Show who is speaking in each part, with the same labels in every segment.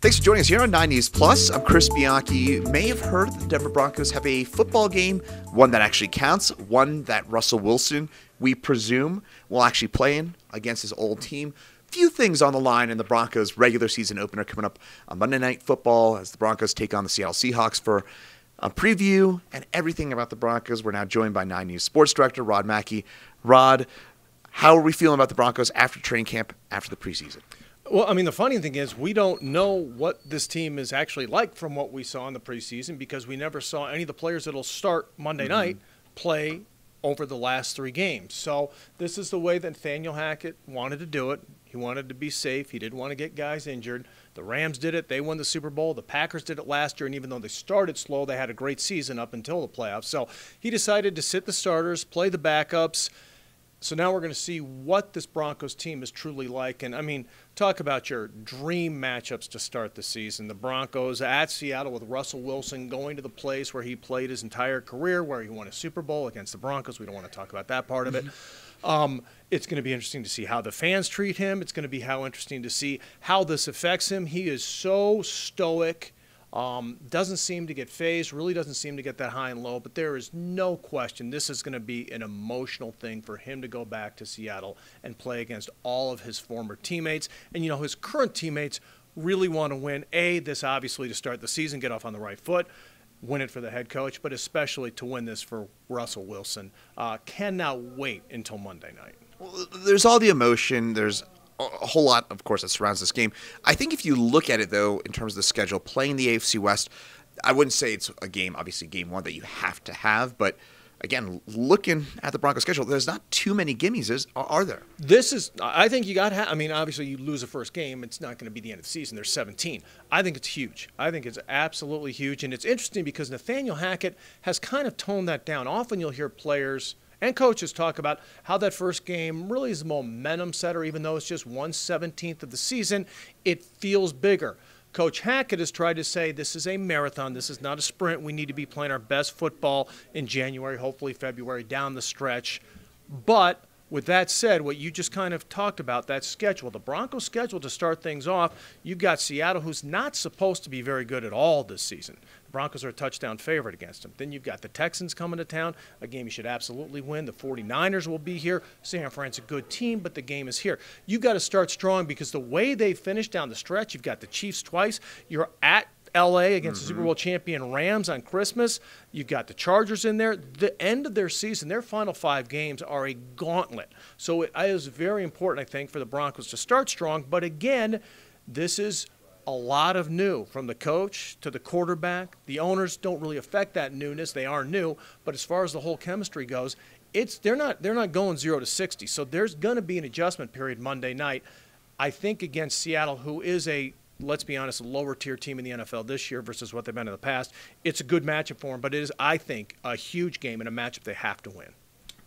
Speaker 1: Thanks for joining us here on 9 News Plus. I'm Chris Bianchi. You may have heard that the Denver Broncos have a football game, one that actually counts, one that Russell Wilson, we presume, will actually play in against his old team. Few things on the line in the Broncos' regular season opener coming up on Monday Night Football as the Broncos take on the Seattle Seahawks for a preview and everything about the Broncos. We're now joined by 9 News Sports Director Rod Mackey. Rod, how are we feeling about the Broncos after training camp, after the preseason?
Speaker 2: Well, I mean, the funny thing is, we don't know what this team is actually like from what we saw in the preseason because we never saw any of the players that'll start Monday mm-hmm. night play over the last three games. So this is the way that Nathaniel Hackett wanted to do it. He wanted to be safe. He didn't want to get guys injured. The Rams did it. They won the Super Bowl. The Packers did it last year. And even though they started slow, they had a great season up until the playoffs. So he decided to sit the starters, play the backups, so now we're going to see what this Broncos team is truly like. And I mean, talk about your dream matchups to start the season. The Broncos at Seattle with Russell Wilson going to the place where he played his entire career, where he won a Super Bowl against the Broncos. We don't want to talk about that part of it. Um, it's going to be interesting to see how the fans treat him. It's going to be how interesting to see how this affects him. He is so stoic um, doesn't seem to get fazed, really doesn't seem to get that high and low, but there is no question this is going to be an emotional thing for him to go back to Seattle and play against all of his former teammates. And, you know, his current teammates really want to win, A, this obviously to start the season, get off on the right foot, win it for the head coach, but especially to win this for Russell Wilson. Uh, cannot wait until Monday night.
Speaker 1: Well, there's all the emotion. There's a whole lot, of course, that surrounds this game. I think if you look at it, though, in terms of the schedule, playing the AFC West, I wouldn't say it's a game, obviously, game one that you have to have, but again, looking at the Broncos schedule, there's not too many gimmies, is, are there?
Speaker 2: This is, I think you got, I mean, obviously, you lose a first game, it's not going to be the end of the season. There's 17. I think it's huge. I think it's absolutely huge. And it's interesting because Nathaniel Hackett has kind of toned that down. Often you'll hear players and coaches talk about how that first game really is a momentum setter, even though it's just 1 17th of the season, it feels bigger. Coach Hackett has tried to say this is a marathon, this is not a sprint. We need to be playing our best football in January, hopefully February, down the stretch. But with that said, what you just kind of talked about, that schedule, the Broncos' schedule to start things off, you've got Seattle, who's not supposed to be very good at all this season. The Broncos are a touchdown favorite against them. Then you've got the Texans coming to town, a game you should absolutely win. The 49ers will be here. San Fran's a good team, but the game is here. You've got to start strong because the way they finish down the stretch, you've got the Chiefs twice. You're at LA against mm-hmm. the Super mm-hmm. Bowl champion Rams on Christmas. You've got the Chargers in there. The end of their season, their final five games are a gauntlet. So it is very important, I think, for the Broncos to start strong. But again, this is a lot of new from the coach to the quarterback. The owners don't really affect that newness. They are new, but as far as the whole chemistry goes, it's they're not they're not going 0 to 60. So there's going to be an adjustment period Monday night. I think against Seattle who is a let's be honest, a lower tier team in the NFL this year versus what they've been in the past. It's a good matchup for them, but it is, I think, a huge game and a matchup they have to win.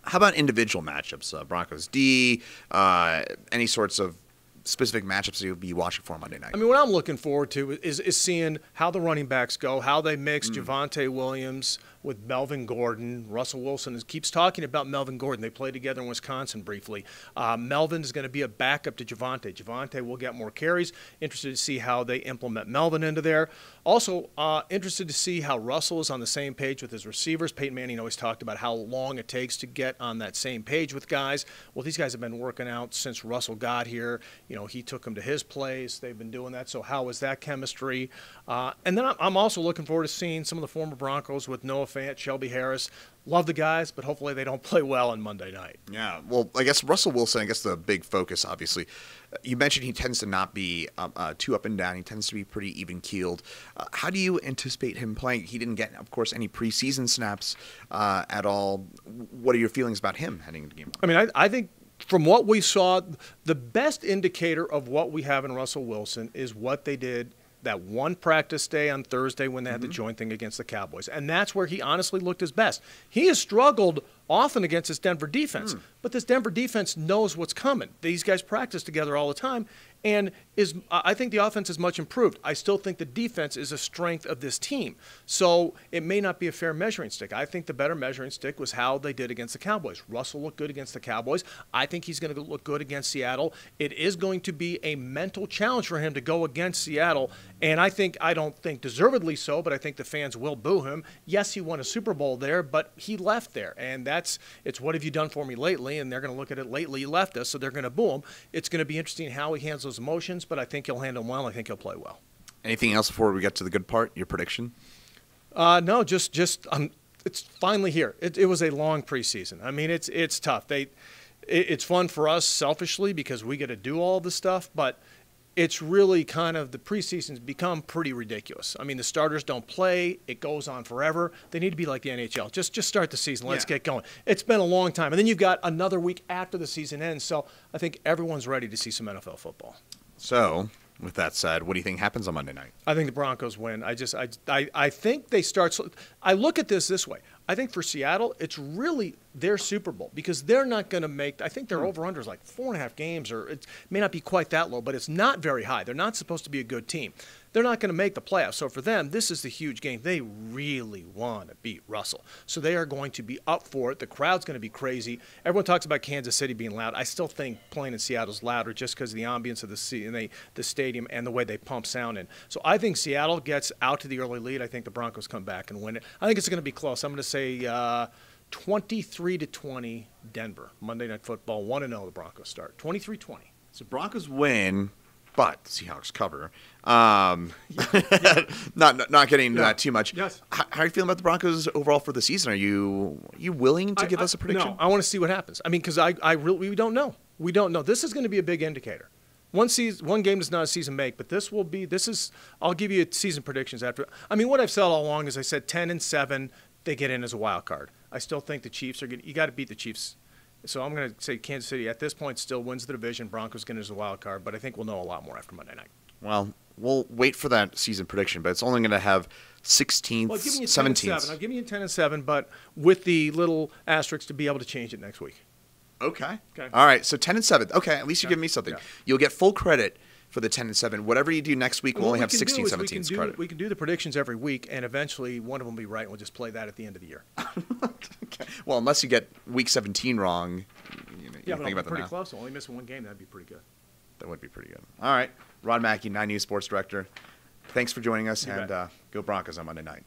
Speaker 1: How about individual matchups? Uh, Broncos D, uh, any sorts of specific matchups you'll be watching for Monday night?
Speaker 2: I mean, what I'm looking forward to is, is seeing how the running backs go, how they mix mm. Javonte Williams, with Melvin Gordon. Russell Wilson is, keeps talking about Melvin Gordon. They played together in Wisconsin briefly. Uh, Melvin is going to be a backup to Javonte. Javonte will get more carries. Interested to see how they implement Melvin into there. Also, uh, interested to see how Russell is on the same page with his receivers. Peyton Manning always talked about how long it takes to get on that same page with guys. Well, these guys have been working out since Russell got here. You know, he took them to his place. They've been doing that. So, how is that chemistry? Uh, and then I'm also looking forward to seeing some of the former Broncos with Noah Fant, Shelby Harris. Love the guys, but hopefully they don't play well on Monday night.
Speaker 1: Yeah, well, I guess Russell Wilson, I guess the big focus, obviously. You mentioned he tends to not be um, uh, too up and down. He tends to be pretty even keeled. Uh, how do you anticipate him playing? He didn't get, of course, any preseason snaps uh, at all. What are your feelings about him heading into game one?
Speaker 2: I mean, I, I think from what we saw, the best indicator of what we have in Russell Wilson is what they did that one practice day on Thursday when they had mm-hmm. the joint thing against the Cowboys. And that's where he honestly looked his best. He has struggled often against his Denver defense, mm. But this Denver defense knows what's coming. These guys practice together all the time, and is I think the offense is much improved. I still think the defense is a strength of this team. So it may not be a fair measuring stick. I think the better measuring stick was how they did against the Cowboys. Russell looked good against the Cowboys. I think he's going to look good against Seattle. It is going to be a mental challenge for him to go against Seattle, and I think I don't think deservedly so, but I think the fans will boo him. Yes, he won a Super Bowl there, but he left there, and that's it's what have you done for me lately? And they're going to look at it lately. He left us, so they're going to boo him. It's going to be interesting how he handles those emotions, but I think he'll handle them well. I think he'll play well.
Speaker 1: Anything else before we get to the good part? Your prediction?
Speaker 2: Uh, no, just just um, it's finally here. It, it was a long preseason. I mean, it's it's tough. They, it, it's fun for us selfishly because we get to do all the stuff, but it's really kind of the preseason's become pretty ridiculous. I mean, the starters don't play; it goes on forever. They need to be like the NHL. Just just start the season. Let's
Speaker 1: Yeah.
Speaker 2: get going. It's been a long time, and then you've got another week after the season ends. So I think everyone's ready to see some NFL football.
Speaker 1: So, with that said, what do you think happens on Monday night?
Speaker 2: I think the Broncos win. I just I, I, I think they start. I look at this this way. I think for Seattle, it's really their Super Bowl because they're not going to make. I think their hmm. over under is like four and a half games, or it may not be quite that low, but it's not very high. They're not supposed to be a good team. They're not going to make the playoffs. So for them, this is the huge game. They really want to beat Russell. So they are going to be up for it. The crowd's going to be crazy. Everyone talks about Kansas City being loud. I still think playing in Seattle's louder just because of the ambience of the and they, the stadium and the way they pump sound in. So I think Seattle gets out to the early lead. I think the Broncos come back and win it. I think it's going to be close. I'm going to say uh, 23 to 20 Denver. Monday Night Football 1 0 the Broncos start. 23-20.
Speaker 1: So Broncos win, but Seahawks cover. Um, not, not not getting into
Speaker 2: Yeah.
Speaker 1: that too much.
Speaker 2: Yes.
Speaker 1: How, how are you feeling about the Broncos overall for the season? Are you you willing to
Speaker 2: I-
Speaker 1: give
Speaker 2: I-
Speaker 1: us a prediction?
Speaker 2: No, I want to see what happens. I mean, because I, I really, we don't know. We don't know. This is going to be a big indicator. One season, one game does not a season make, but this will be. This is. I'll give you a season predictions after. I mean, what I've said all along is I said ten and seven. They get in as a wild card. I still think the Chiefs are. Gonna, you got to beat the Chiefs. So I'm going to say Kansas City at this point still wins the division. Broncos get as a wild card, but I think we'll know a lot more after Monday night.
Speaker 1: Well, we'll wait for that season prediction, but it's only going to have 16th,
Speaker 2: Well, I'm giving you 10
Speaker 1: 17th.
Speaker 2: 7. I'm giving you 10 and 7, but with the little asterisk to be able to change it next week.
Speaker 1: Okay.
Speaker 2: Okay.
Speaker 1: All right. So 10 and 7. Okay. At least you
Speaker 2: Yeah.
Speaker 1: give me something.
Speaker 2: Yeah.
Speaker 1: You'll get full credit for the 10 and 7. Whatever you do next week, we'll only
Speaker 2: we
Speaker 1: have
Speaker 2: can
Speaker 1: 16, 17
Speaker 2: we can, do,
Speaker 1: credit.
Speaker 2: we can do the predictions every week, and eventually one of them will be right, and we'll just play that at the end of the year.
Speaker 1: okay. Well, unless you get week 17 wrong, you, know, you
Speaker 2: Yeah,
Speaker 1: think
Speaker 2: but I'm
Speaker 1: about that
Speaker 2: pretty close. Only missing one game, that'd be pretty good.
Speaker 1: That would be pretty good. All right. Rod Mackey, 9 News Sports Director. Thanks for joining us,
Speaker 2: You
Speaker 1: and uh, go Broncos on Monday night.